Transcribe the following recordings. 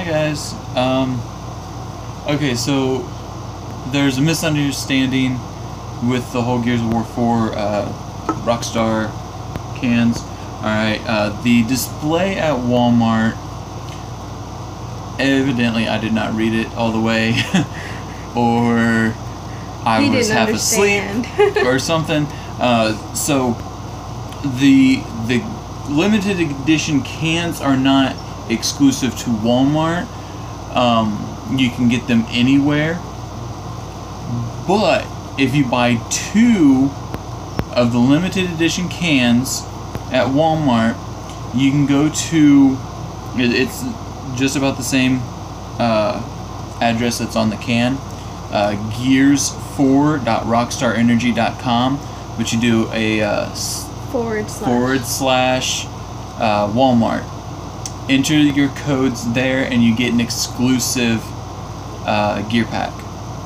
Hi guys. Um, okay, so there's a misunderstanding with the whole Gears of War 4 uh, Rockstar cans. Alright, uh, the display at Walmart, evidently I did not read it all the way, or I He was half understand. asleep, or something. Uh, so the the limited edition cans are not exclusive to Walmart. Um, you can get them anywhere. But if you buy two of the limited edition cans at Walmart, you can go to it's just about the same uh, address that's on the can uh, gears4.rockstarenergy.com but you do a uh, Forward slash. forward slash uh, Walmart. Enter your codes there, and you get an exclusive uh, gear pack.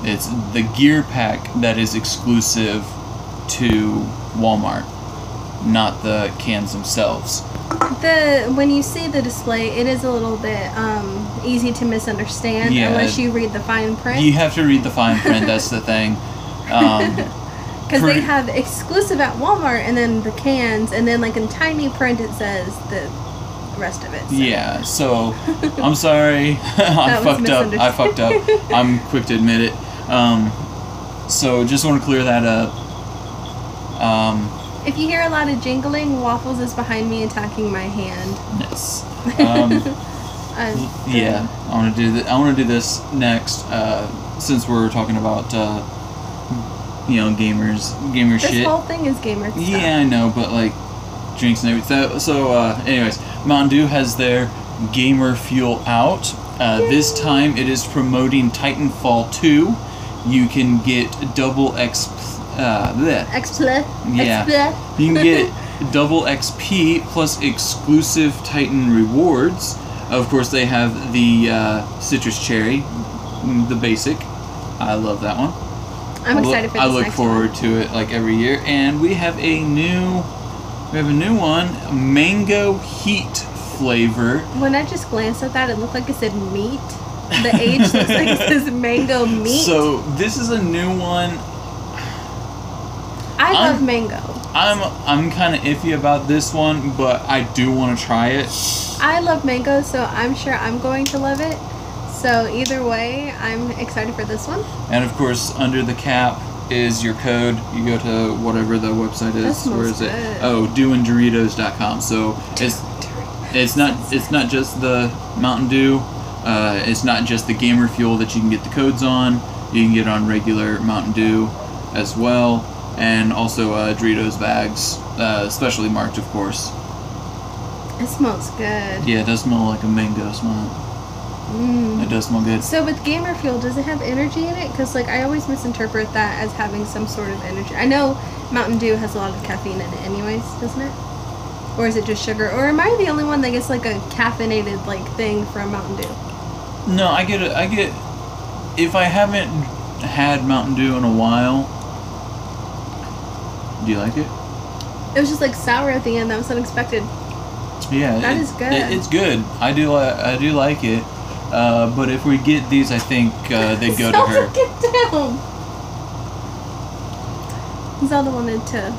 It's the gear pack that is exclusive to Walmart, not the cans themselves. The when you see the display, it is a little bit um, easy to misunderstand Yeah. unless you read the fine print. You have to read the fine print. that's the thing. Um, Because they have exclusive at Walmart and then the cans, and then like in tiny print it says the rest of it. so. Yeah, so I'm sorry. I fucked up. I fucked up. I'm quick to admit it. Um, so just want to clear that up. Um, If you hear a lot of jingling, Waffles is behind me attacking my hand. yes. Um, Uh, yeah, I want to do that. I want to do this next, uh, since we're talking about, uh, you know, gamers, gamer This shit. whole thing is gamer stuff. Yeah, I know, but like drinks and everything. So, uh, anyways, Mountain Dew has their Gamer Fuel out. Uh, this time it is promoting Titanfall 2. You can get double X. Uh, bleh. Expla. Yeah. Expla. You can get double XP plus exclusive Titan rewards. Of course, they have the uh, citrus cherry, the basic. I love that one. I'm I look- excited for I look forward one. to it like every year, and we have a new, we have a new one, mango heat flavor. When I just glanced at that, it looked like it said meat. The age looks like it says mango meat. So this is a new one. I love I'm- mango. I'm I'm kind of iffy about this one, but I do want to try it. I love mango, so I'm sure I'm going to love it. So either way, I'm excited for this one. And of course, under the cap is your code. You go to whatever the website is. Where is it? good. Oh, doinddoritos.com. So it's it's not it's not just the Mountain Dew. Uh, it's not just the gamer fuel that you can get the codes on. You can get on regular Mountain Dew as well, and also uh, Doritos bags, uh, specially marked, of course. It smells good. Yeah, it does smell like a mango smell. Mm. It does smell good. So with Gamer Fuel, does it have energy in it? Because like I always misinterpret that as having some sort of energy. I know Mountain Dew has a lot of caffeine in it, anyways, doesn't it? Or is it just sugar? Or am I the only one that gets like a caffeinated like thing from Mountain Dew? No, I get it. I get. If I haven't had Mountain Dew in a while, do you like it? It was just like sour at the end. That was unexpected. Yeah, That it- is good. It, it's good. I do. li- I do like it. Uh, but if we get these, I think uh, they'd go to her. Get down. Zelda wanted to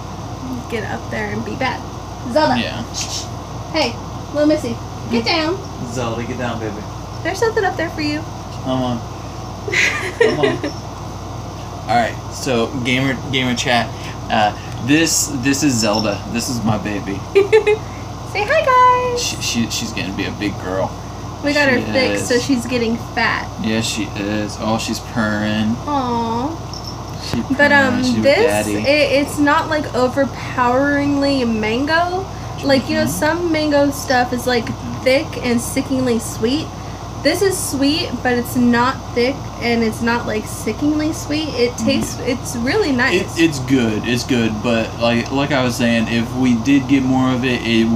get up there and be bad. Zelda. Yeah. Hey, little Missy, get down. Zelda, get down, baby. There's something up there for you. Come on. Come on. All right. So gamer gamer chat. Uh, this this is Zelda. This is my baby. Say hi, guys. She, she she's gonna be a big girl. We got her She fixed, so she's getting fat. Yes, she is. Oh, she's purring. Aww. She But um. She this it, it's not like overpoweringly mango. Like you know, Mhm. some mango stuff is like thick and sickeningly sweet. This is sweet, but it's not thick and it's not like sickeningly sweet. It tastes. It's really Mm-hmm. It, nice. it's good. It's good. But like like I was saying, if we did get more of it, it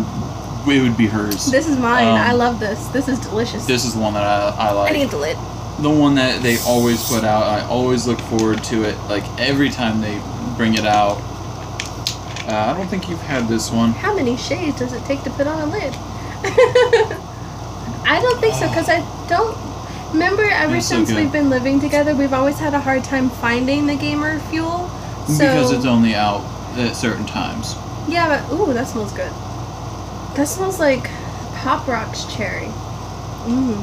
it would be hers. this is mine. um, I love this. This is delicious. This is the one that I, I like. I need the lid. the one that they always put out. I always look forward to it. Like every time they bring it out. Uh, I don't think you've had this one. How many shades does it take to put on a lid? I don't think so because I don't remember ever It's since we've been living together. We've always had a hard time finding the gamer fuel. So because it's only out at certain times. yeah, but ooh, that smells good. That smells like Pop Rocks cherry. Mmm.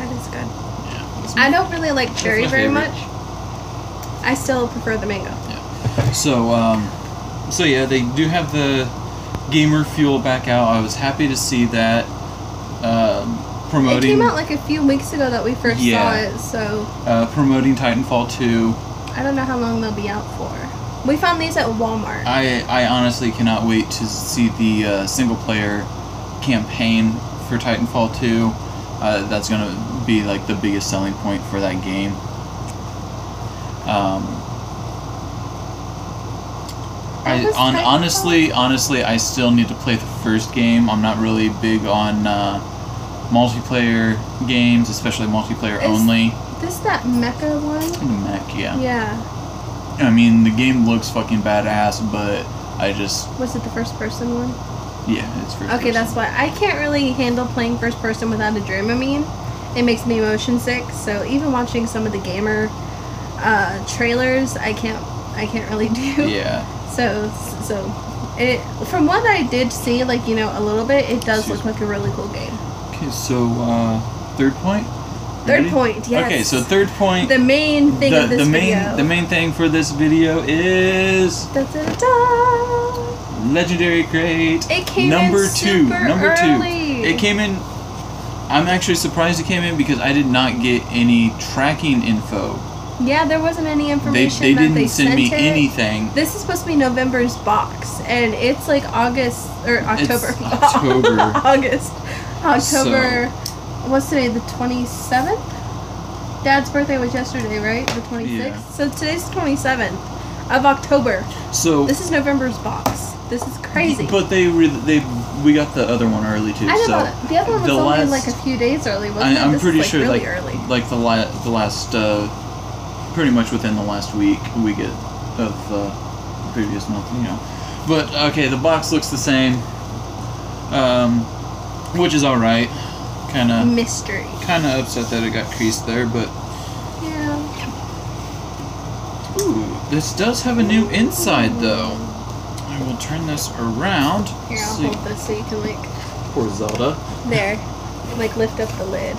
That is good. Yeah. I don't really like cherry very much. I still prefer the mango. Yeah. So, um, so yeah, they do have the gamer fuel back out. I was happy to see that. Um, It came out like a few weeks ago that we first Yeah. saw it, so uh, promoting Titanfall 2. I don't know how long they'll be out for. We found these at Walmart. I I honestly cannot wait to see the uh, single player campaign for Titanfall 2. Uh, that's gonna be like the biggest selling point for that game. Um, I on Titanfall? honestly honestly I still need to play the first game. I'm not really big on uh, multiplayer games, especially multiplayer Is- only. this that mecha one? The mech, yeah. Yeah. I mean the game looks fucking badass, but I just Was it the first person one? yeah, it's first Okay, person. that's why I can't really handle playing first person without a Dramamine. It makes me motion sick. So even watching some of the gamer uh, trailers, I can't. I can't really do. yeah. So so it from what I did see, like you know a little bit, it does Excuse look like a really cool game. Okay, so uh, third point. Third Ready? point, yes. Okay, so third point. The main thing the, of this the main video. the main thing for this video is Da, da, da, da. legendary crate It came number in two. number early. two. It came in. I'm actually surprised it came in because I did not get any tracking info. Yeah, there wasn't any They information they that didn't they send sent me it. anything. This is supposed to be November's box, and it's like August or October. It's October. August. October. What's today? The twenty seventh. Dad's birthday was yesterday, right? The twenty sixth. Yeah. So today's the twenty seventh of October. So This is November's box. This is crazy. But they really they we got the other one early too. I know, so the other one was only last- like a few days early, wasn't I, it? I'm This pretty is, like, sure really like early. like the la- the last uh, pretty much within the last week we get of uh, the previous month, you know. But okay, the box looks the same, um, which is all right. Kind of Mystery. kind of upset that it got creased there, but Yeah. ooh, this does have a new inside though. I will turn this around. Here, I'll See- hold this so you can like Poor Zelda. there, like lift up the lid,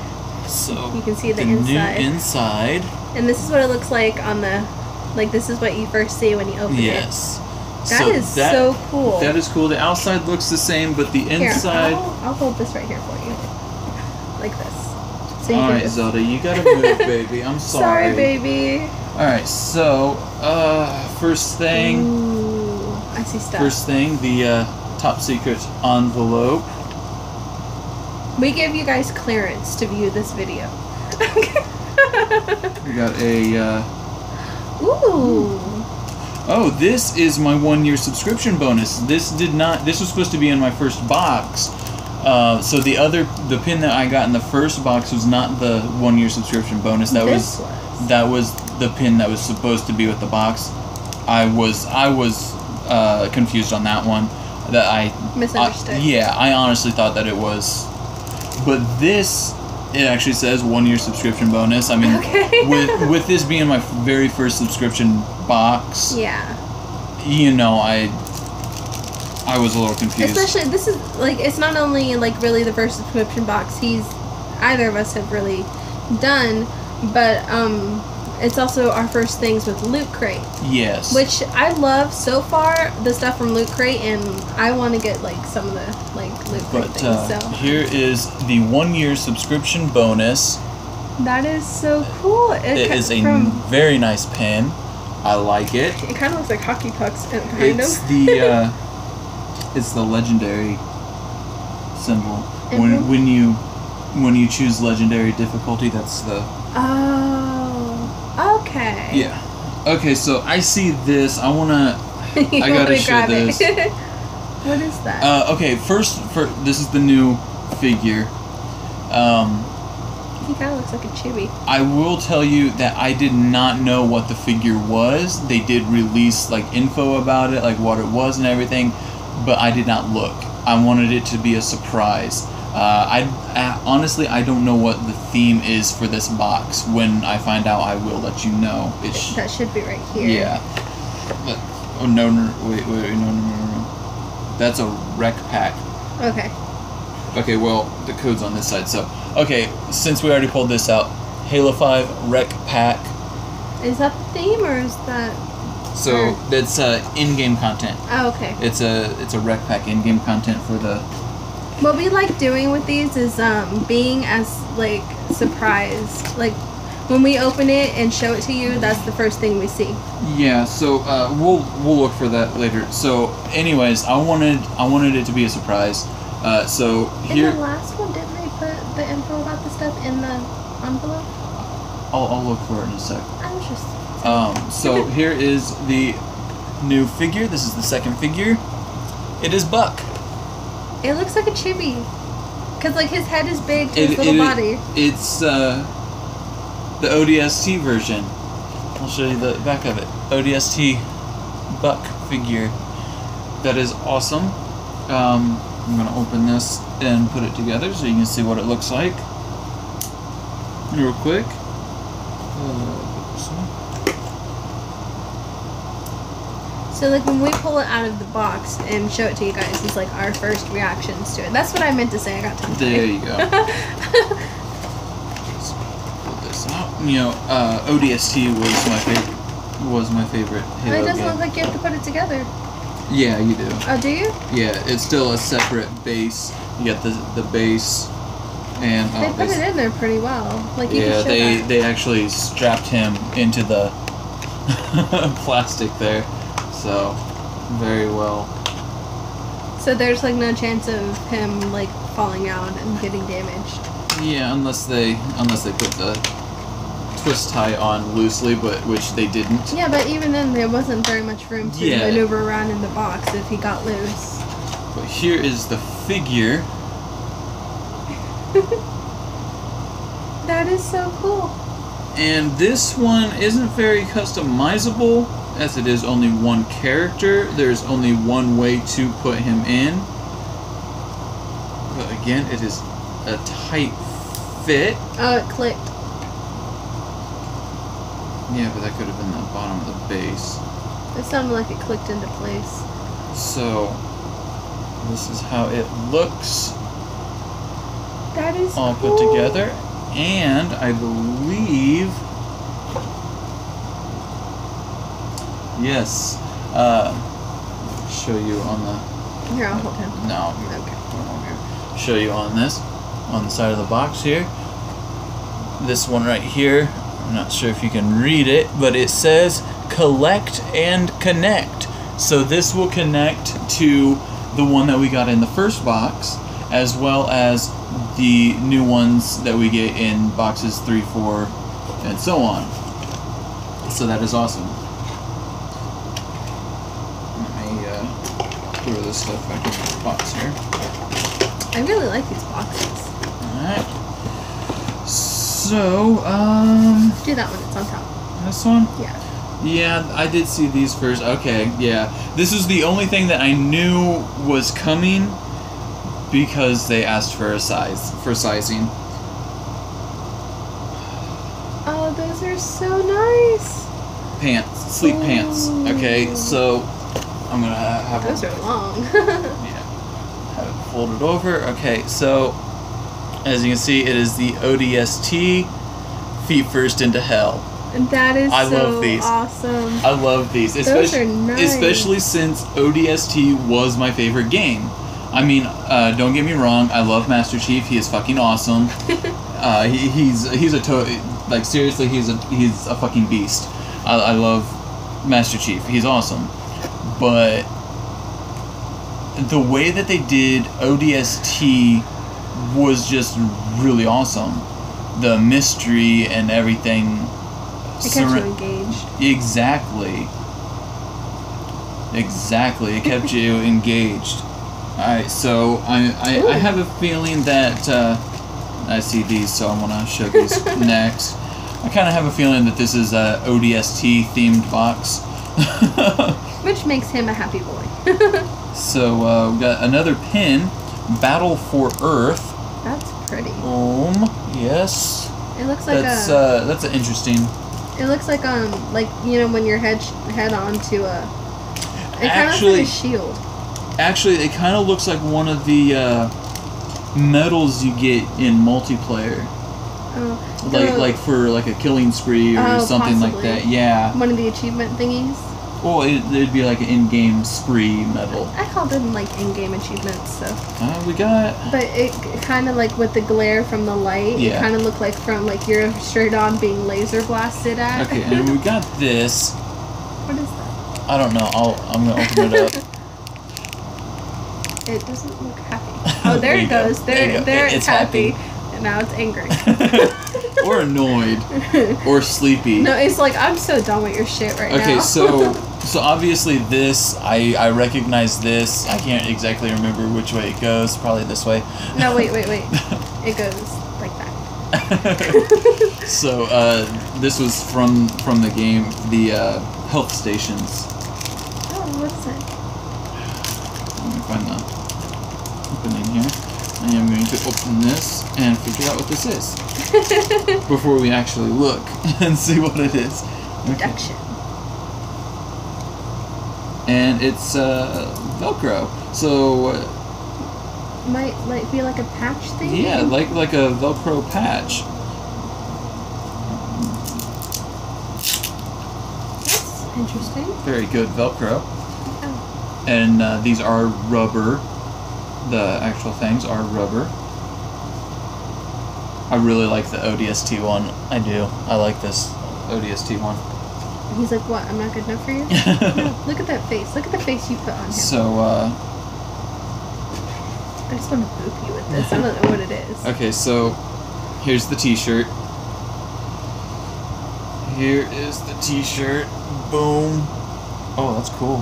So You can see the new inside. inside. and this is what it looks like on the, like this is what you first see when you open it. Yes. That is that- so cool. That is cool. The outside looks the same, but the Here, inside. I'll, I'll hold this right here for you, like this. So All right, just- Zelda, you gotta move, baby. I'm sorry. Sorry, baby. All right, so uh, first thing, Ooh, I see stuff. first thing, the uh, top secret envelope. We give you guys clearance to view this video. We got a. Uh, Ooh. oh, this is my one-year subscription bonus. This did not. This was supposed to be in my first box. Uh, so the other, the pin that I got in the first box was not the one-year subscription bonus. That was was. that was the pin that was supposed to be with the box. I was I was uh, confused on that one. That I Misunderstood. I- yeah, I honestly thought that it was, but this it actually says one year subscription bonus. I mean, Okay. with with this being my very first subscription box, Yeah. you know, I I was a little confused. Especially this is like it's not only like really the first subscription box he's either of us have really done, but um it's also our first things with Loot Crate, yes. which I love so far the stuff from Loot Crate, and I want to get like some of the like Loot Crate but things. uh, so here is the one year subscription bonus. that is so cool. It, It is a from, very nice pen. I like it. it kind of looks like hockey pucks behind It's him. the uh, it's the legendary symbol. Mhm. When when you when you choose legendary difficulty, that's the oh, okay. yeah. Okay, so I see this. I wanna. I gotta show grab it? this. what is that? Uh, okay, first for this is the new figure. Um, he kind of looks like a chibi. I will tell you that I did not know what the figure was. They did release like info about it, like what it was and everything, but I did not look. I wanted it to be a surprise. Uh, I, I honestly I don't know what the theme is for this box. When I find out, I will let you know. It sh- That should be right here. yeah. But, oh no, no, wait, wait, wait, no, no, no, no. That's a rec pack. Okay. Okay, well, the code's on this side, so. Okay, since we already pulled this out, Halo 5 rec pack. Is that the theme or is that? So Sure. that's uh, in-game content. Oh, okay. It's a it's a rec pack in-game content for the. What we like doing with these is um, being as like surprised. Like when we open it and show it to you, that's the first thing we see. Yeah, so uh, we'll we'll look for that later. So, anyways, I wanted I wanted it to be a surprise. Uh, so here, In the last one, didn't they put the info about the stuff in the envelope? I'll, I'll look for it in a sec. I was just. Um, so here is the new figure. This is the second figure. It is Buck. It looks like a chibi. Cause like his head is big to It, his little it- body. It's uh, the ODST version. I'll show you the back of it. ODST Buck figure. That is awesome. Um, I'm gonna open this and put it together so you can see what it looks like. Real quick. Uh, put this one. So like when we pull it out of the box and show it to you guys, it's like our first reactions to it. That's what I meant to say. I got tongue There you go. Pull this out. You know, uh, ODST was my favorite. Was my favorite it doesn't game. look like you have to put it together. yeah, you do. Oh, do you? Yeah, it's still a separate base. You get the the base, and They oh, put it in there pretty well. Like you yeah, they that. they actually strapped him into the plastic there, so very well. So there's like no chance of him like falling out and getting damaged. Yeah, unless they unless they put the twist tie on loosely, but which they didn't. Yeah, but even then there wasn't very much room to Yeah. maneuver around in the box if he got loose. But here is the figure. That is so cool. And this one isn't very customizable, as it is only one character. There's only one way to put him in. But again, it is a tight fit. Oh, it clicked. Yeah, but that could have been the bottom of the base. It sounded like it clicked into place. So, this is how it looks That is all cool. put together. And I believe. Yes. Uh, show you on the. Here, I'll hold him. No, Okay. come over here. Show you on this, on the side of the box here. This one right here. I'm not sure if you can read it, but it says collect and connect. So this will connect to the one that we got in the first box, as well as the new ones that we get in boxes three, four, and so on. So that is awesome. Let me uh, this stuff back into the box here. I really like these boxes. Alright. So, um, Do that one. It's on top. this one? Yeah. Yeah, I did see these first. Okay, yeah. This is the only thing that I knew was coming because they asked for a size, for sizing. Oh, those are so nice. Pants, sleep pants. Okay, so I'm gonna have Those are long. Yeah. Have it folded over. Okay, so as you can see, it is the ODST Feet First into Hell. and that is I so love these. awesome. I love these, Those especially are nice. especially since ODST was my favorite game. I mean, uh, don't get me wrong. I love Master Chief. He is fucking awesome. uh, he, he's he's a to- like seriously. He's a he's a fucking beast. I, I love Master Chief. He's awesome, but the way that they did ODST was just really awesome. The mystery and everything. It kept you engaged. Exactly. Exactly. It kept you engaged. Alright, so I, I, I have a feeling that uh, I see these, so I want to show these next. I kind of have a feeling that this is a ODST themed box. Which makes him a happy boy. So uh, we got another pin, Battle for Earth. That's pretty. Boom. Yes. It looks like That's a. uh, that's an interesting. it looks like um like you know when your head sh- head onto a. It kind of looks like a shield. Actually, it kind of looks like one of the uh, medals you get in multiplayer, Oh, like oh, like for like a killing spree or Oh, something like that. Yeah. one of the achievement thingies. Well, it, it'd be like an in-game spree medal. I call them like in-game achievements, so. Uh, we got But it kind of like with the glare from the light, Yeah. it kind of looked like from like you're straight on being laser blasted at. okay, and we got this. what is that? I don't know. I'll I'm gonna open it up. It doesn't look happy. Oh, there, you it go. goes. There There, there, It- it's, it's happy. happy. And now it's angry. Or annoyed, or sleepy. no, it's like I'm so done with your shit right now. Okay, so so obviously this I I recognize this. I can't exactly remember which way it goes. Probably this way. no, wait, wait, wait. It goes like that. so uh, this was from from the game, the uh, health stations. Oh, what's it? Let me find the opening here. I am going to open this and figure out what this is before we actually look and see what it is. Okay. Reduction. And it's uh, Velcro. So uh, Might like be like a patch thing. yeah, like like a Velcro patch. That's interesting. Very good Velcro. Oh, And uh, these are rubber. The actual things are rubber. I really like the ODST one. I do. I like this ODST one. he's like, what? I'm not good enough for you. no, look at that face. Look at the face you put on him. so, uh, I just want to boop you with this. I don't know what it is. okay, so here's the t shirt. Here is the t shirt. Boom. Oh, that's cool.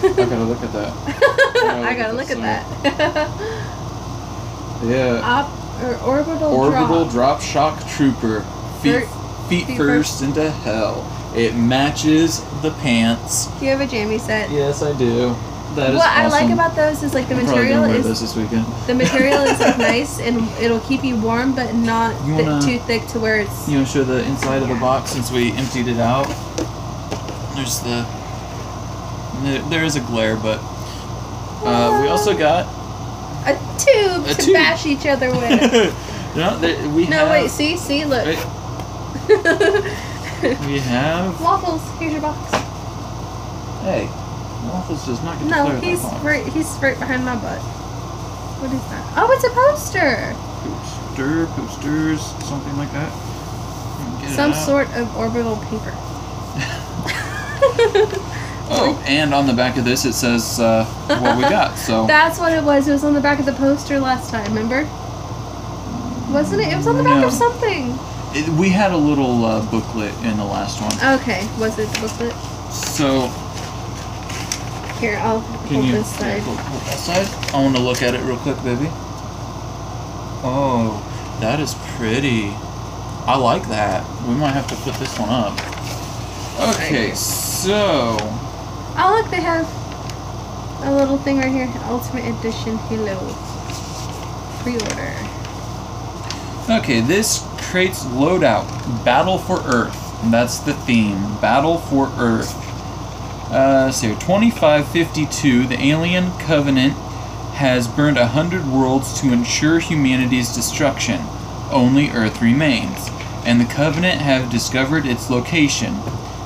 I gotta look at that. I gotta look at that. Yeah. Op or orbital, Orbital drop. drop shock trooper. Feet, feet feet first into hell. It matches the pants. Do you have a jammy set? Yes, I do. That is what I like about those is like the I'm material wear is this this weekend. the material is like nice and it'll keep you warm, but not wanna- too thick to where it's. You want to show the inside of the box since we emptied it out? There's the. There, there is a glare, but uh, we also got. A tube A to tube. bash each other with. no, there, we no, have. wait, see, see, look. Wait, we have. Waffles, here's your box. Hey, Waffles does not get to No, he's right. He's right behind my butt. What is that? Oh, it's a poster. Poster, posters, something like that. Some sort of orbital paper. Oh, and on the back of this it says uh, what we got. So That's what it was. It was on the back of the poster last time. Remember? Wasn't it? It was on the back No. of something. it, we had a little uh, booklet in the last one. Okay, was it the booklet? So Here, I'll can hold you this side. hold, hold that side? I want to look at it real quick, baby. Oh, that is pretty. I like that. We might have to put this one up. Okay, so Oh, look, they have a little thing right here. Ultimate Edition Halo. Pre-order. Okay, this crate's loadout Battle for Earth. That's the theme Battle for Earth. Uh, so 2552, the alien covenant has burned a hundred worlds to ensure humanity's destruction. Only Earth remains, and the covenant have discovered its location.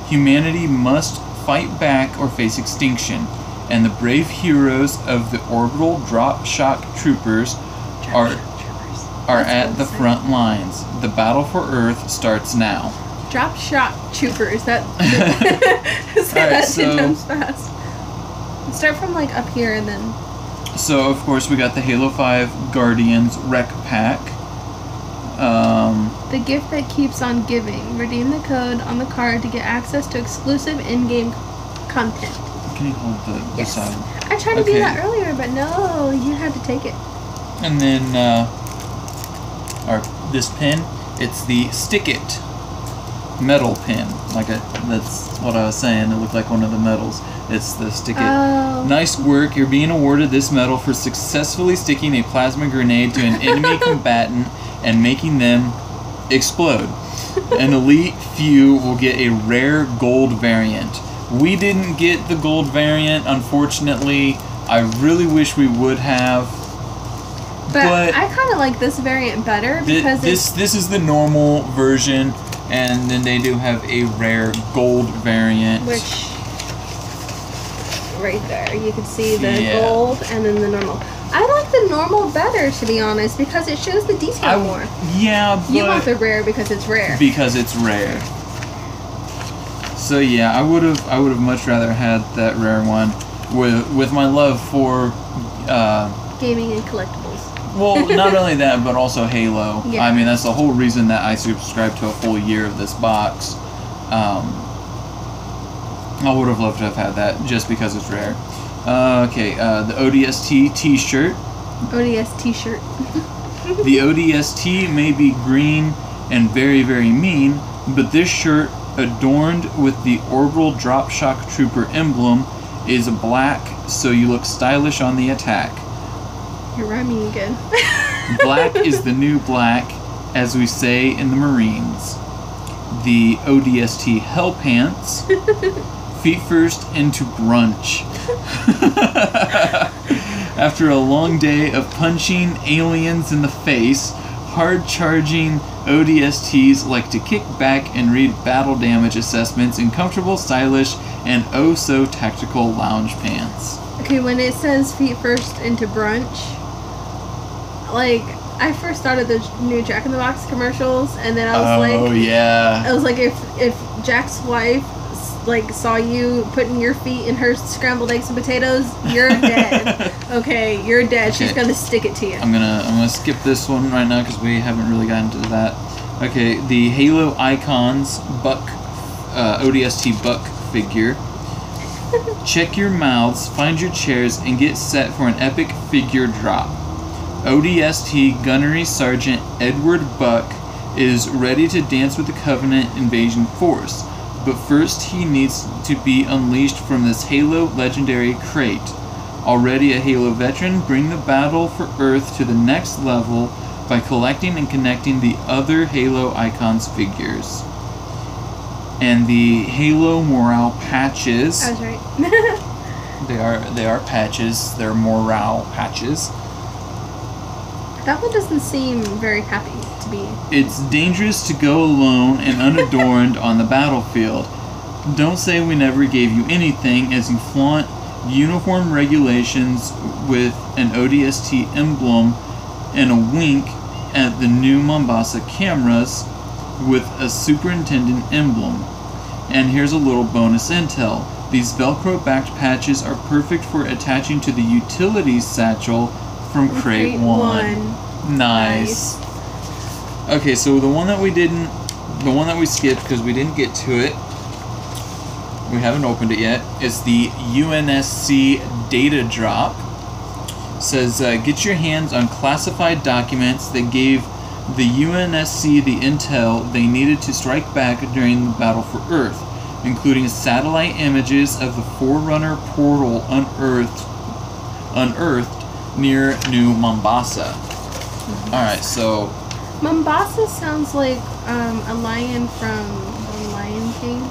Humanity must fight back or face extinction, and the brave heroes of the orbital drop shock troopers are are at the front lines. The battle for Earth starts now. Drop shot troopers. That. say Alright, that so- times fast. Start from like up here and then. So of course we got the Halo 5 Guardians Rec Pack. The gift that keeps on giving. Redeem the code on the card to get access to exclusive in-game content. can you hold the, the Yes. side? I tried to do that earlier, but no, you had to take it. And then uh, our this pin, it's the Stick It. metal pin. Like a, that's what I was saying. It looked like one of the medals. It's the stick it. Oh. Nice work. You're being awarded this medal for successfully sticking a plasma grenade to an enemy combatant and making them explode. An elite few will get a rare gold variant. We didn't get the gold variant, unfortunately. I really wish we would have. But, but- I kind of like this variant better because this it's this is the normal version, and then they do have a rare gold variant. which right there you can see the Yeah. gold and then the normal. I like the normal better to be honest because it shows the detail I, more. yeah, but You want the rare because it's rare. because it's rare. So yeah, I would have I would have much rather had that rare one with with my love for uh, Gaming and collectibles. well not only that but also Halo. Yeah. I mean that's the whole reason that I subscribed to a full year of this box. Um, I would have loved to have had that just because it's rare. Uh, okay, uh, the ODST T-shirt. ODS T-shirt. The ODST may be green and very, very mean, but this shirt, adorned with the orbital drop shock trooper emblem, is black, so you look stylish on the attack. You're rhyming again. Black is the new black, as we say in the Marines. The ODST Hell Pants, feet first into brunch. After a long day of punching aliens in the face, hard charging ODSTs like to kick back and read battle damage assessments in comfortable, stylish, and oh so tactical lounge pants. okay, when it says feet first into brunch, like I first thought of the new Jack in the Box commercials, and then I was oh, like, yeah. I was like, if if Jack's wife like saw you putting your feet in her scrambled eggs and potatoes, you're dead. okay, you're dead. She's gonna stick it to you. I'm gonna I'm gonna skip this one right now because we haven't really gotten to that. Okay, the Halo Icons Buck uh, ODST Buck figure. Check your mouths, find your chairs, and get set for an epic figure drop. ODST Gunnery Sergeant Edward Buck is ready to dance with the Covenant invasion force, but first he needs to be unleashed from this Halo legendary crate. Already a Halo veteran, bring the battle for Earth to the next level by collecting and connecting the other Halo Icons figures. And the Halo morale patches. I was right. They are they are patches. They're morale patches. that one doesn't seem very happy to be. It's dangerous to go alone and unadorned on the battlefield. Don't say we never gave you anything as you flaunt uniform regulations with an ODST emblem and a wink at the new Mombasa cameras with a superintendent emblem. And here's a little bonus intel. These Velcro backed patches are perfect for attaching to the utilities satchel from Crate, Crate 1. one. Nice. Okay, so the one that we didn't, the one that we skipped because we didn't get to it, we haven't opened it yet, is the UNSC data drop. Says, uh, get your hands on classified documents that gave the UNSC the intel they needed to strike back during the battle for Earth, including satellite images of the Forerunner portal unearthed, unearthed near New Mombasa. All right, so Mombasa sounds like um, a lion from The Lion King.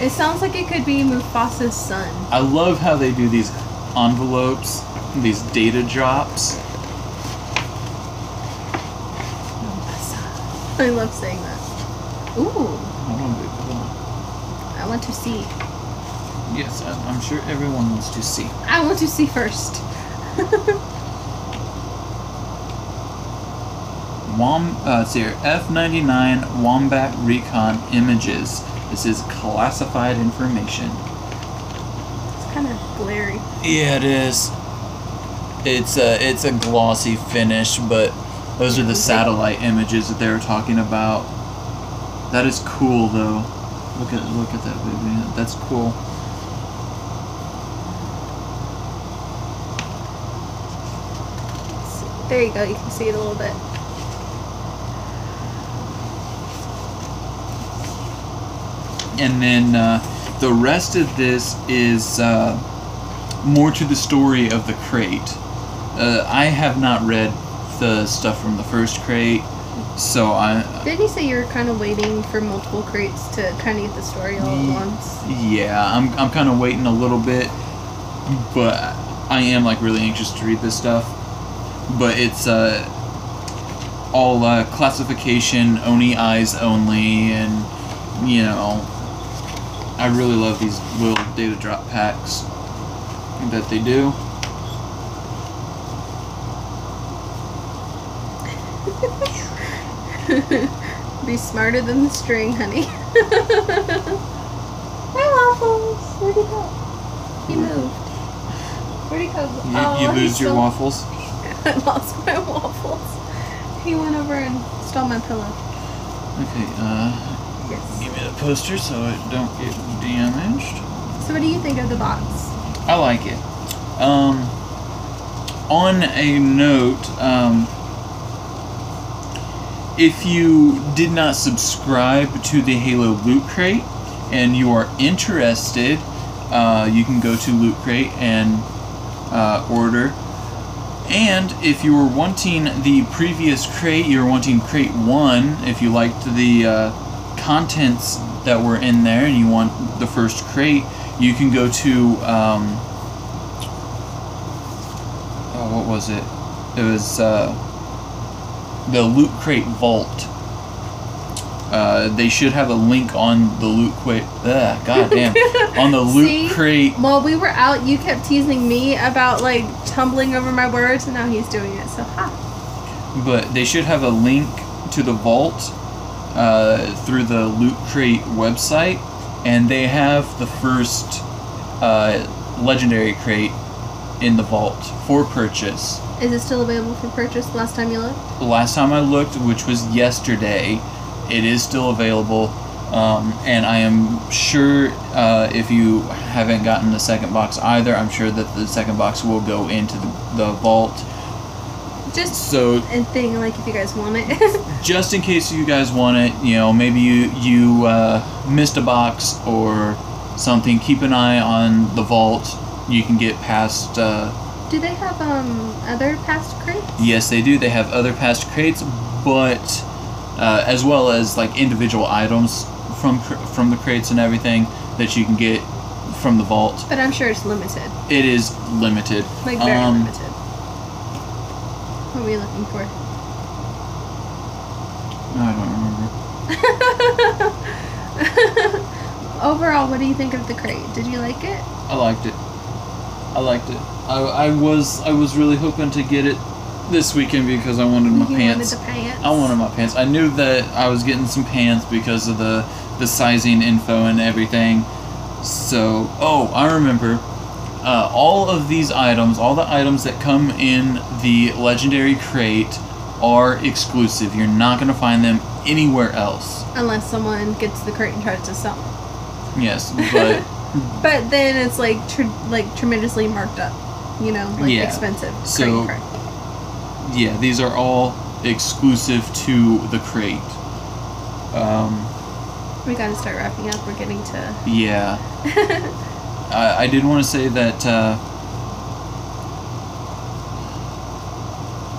it sounds like it could be Mufasa's son. I love how they do these envelopes, these data drops. Mombasa. I love saying that. Ooh, Hold on, baby, hold on. I want to see. Yes, I'm sure everyone wants to see. I want to see first. Wom, uh, it's here. F99 Wombat Recon images. This is classified information. It's kind of glary. Yeah, it is. It's a it's a glossy finish, but those are the satellite images that they were talking about. That is cool, though. Look at look at that baby. That's cool. There you go. You can see it a little bit. And then uh, the rest of this is uh, more to the story of the crate. Uh, I have not read the stuff from the first crate, so I Didn't you say you were kind of waiting for multiple crates to kind of get the story all at once? yeah, I'm I'm kind of waiting a little bit, but I am like really anxious to read this stuff. But it's uh, all uh, classification, ONI eyes only, and you know, I really love these little data drop packs that they do. Be smarter than the string, honey. My waffles. Where'd he go? He moved. Where'd he go? You, oh, you he lose your stole- waffles. I lost my waffles. He went over and stole my pillow. Okay, uh, Yes. give me the poster so it don't get damaged. So, what do you think of the box? I like it. Um, on a note, um, if you did not subscribe to the Halo Loot Crate and you are interested, uh, you can go to Loot Crate and uh, order. And if you were wanting the previous crate, you were wanting crate one, if you liked the uh, contents that were in there and you want the first crate, you can go to um, oh, what was it? It was uh, the Loot Crate Vault. Uh, they should have a link on the Loot Crate. Ugh, God damn. on the Loot See? Crate. While we were out, you kept teasing me about like tumbling over my words, and now he's doing it. So, ha. But they should have a link to the vault uh, through the Loot Crate website, and they have the first uh, legendary crate in the vault for purchase. Is it still available for purchase? Last time you looked. The last time I looked, which was yesterday, it is still available. Um, and I am sure uh, if you haven't gotten the second box either, I'm sure that the second box will go into the, the vault. Just So a thing, like if you guys want it. just in case you guys want it, you know, maybe you you uh, missed a box or something. Keep an eye on the vault. You can get past. Uh, do they have um other past crates? yes, they do. They have other past crates, but uh, as well as like individual items from from the crates and everything that you can get from the vault. But I'm sure it's limited, It is limited. like very Um, limited. Were you looking for? I don't remember. Overall, what do you think of the crate? Did you like it? I liked it. I liked it. I, I was I was really hoping to get it this weekend because I wanted my you pants. wanted the pants. I wanted my pants. I knew that I was getting some pants because of the the sizing info and everything. So, oh, I remember. Uh, all of these items, all the items that come in the legendary crate, are exclusive. You're not gonna find them anywhere else. Unless someone gets the crate and tries to sell them. Yes, but But then it's like tr- like tremendously marked up. You know, like Yeah. expensive. So- crate. yeah, these are all exclusive to the crate. Um, We gotta start wrapping up. We're getting to. yeah. I, I did want to say that uh,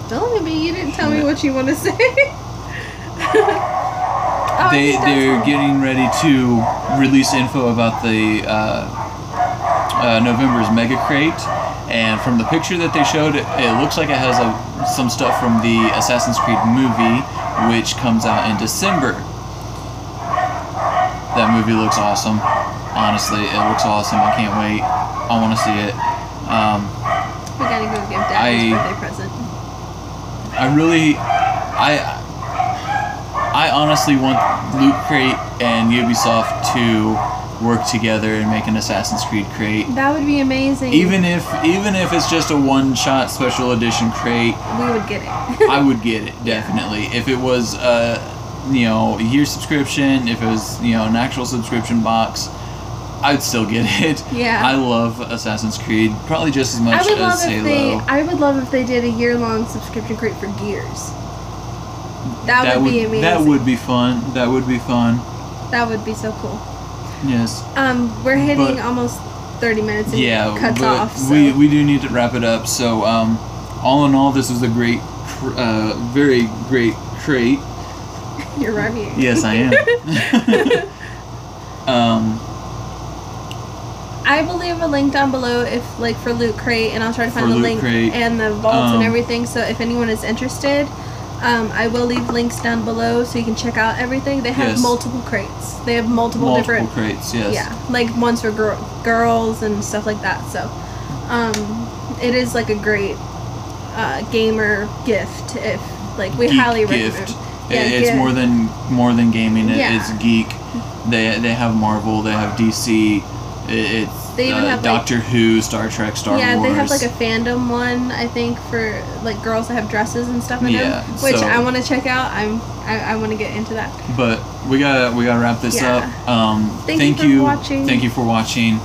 Don't look at me. You didn't tell me what you want to say. Oh, they they're getting ready to release info about the uh, uh, November's Mega Crate, and from the picture that they showed, it, it looks like it has a, some stuff from the Assassin's Creed movie, which comes out in December. That movie looks awesome. Honestly, it looks awesome. I can't wait. I want to see it. Um, We gotta go give Dad his birthday present. I really, I, I honestly want Loot Crate and Ubisoft to work together and make an Assassin's Creed crate. That would be amazing. Even if, even if it's just a one-shot special edition crate, we would get it. I would get it definitely. If it was a, you know, a year subscription, if it was, you know, an actual subscription box, I'd still get it. Yeah. I love Assassin's Creed probably just as I much would love as if Halo. they. I would love if they did a year long subscription crate for Gears. That, would, be amazing. That would be fun. That would be fun. That would be so cool. Yes. Um, we're hitting But- almost 30 minutes and Yeah, cuts off. So. we we do need to wrap it up. So, um, all in all, this was a great, cr- uh, very great crate. You're right. Yes, I am. um, I will leave a link down below if like for Loot Crate, and I'll try to find For the Loot link Crate. and the vault Um, and everything. So if anyone is interested, um, I will leave links down below so you can check out everything. They have Yes. multiple crates. They have multiple, multiple different crates. Yes. yeah, like ones for gir- girls and stuff like that. So, um, it is like a great uh, gamer gift. If like we Geek highly gift. recommend. It- Yeah, it's gift. more than more than gaming. It, Yeah. It's geek. They they have Marvel. They have DC. It, it's They even uh, have, like- Doctor Who, Star Trek, Star yeah, Wars. Yeah, they have like a fandom one. I think for like girls that have dresses and stuff in Yeah, them, which so- I want to check out. I'm I, I want to get into that. But we gotta we gotta wrap this Yeah. up. Um, Thank you for you, watching. Thank you for watching.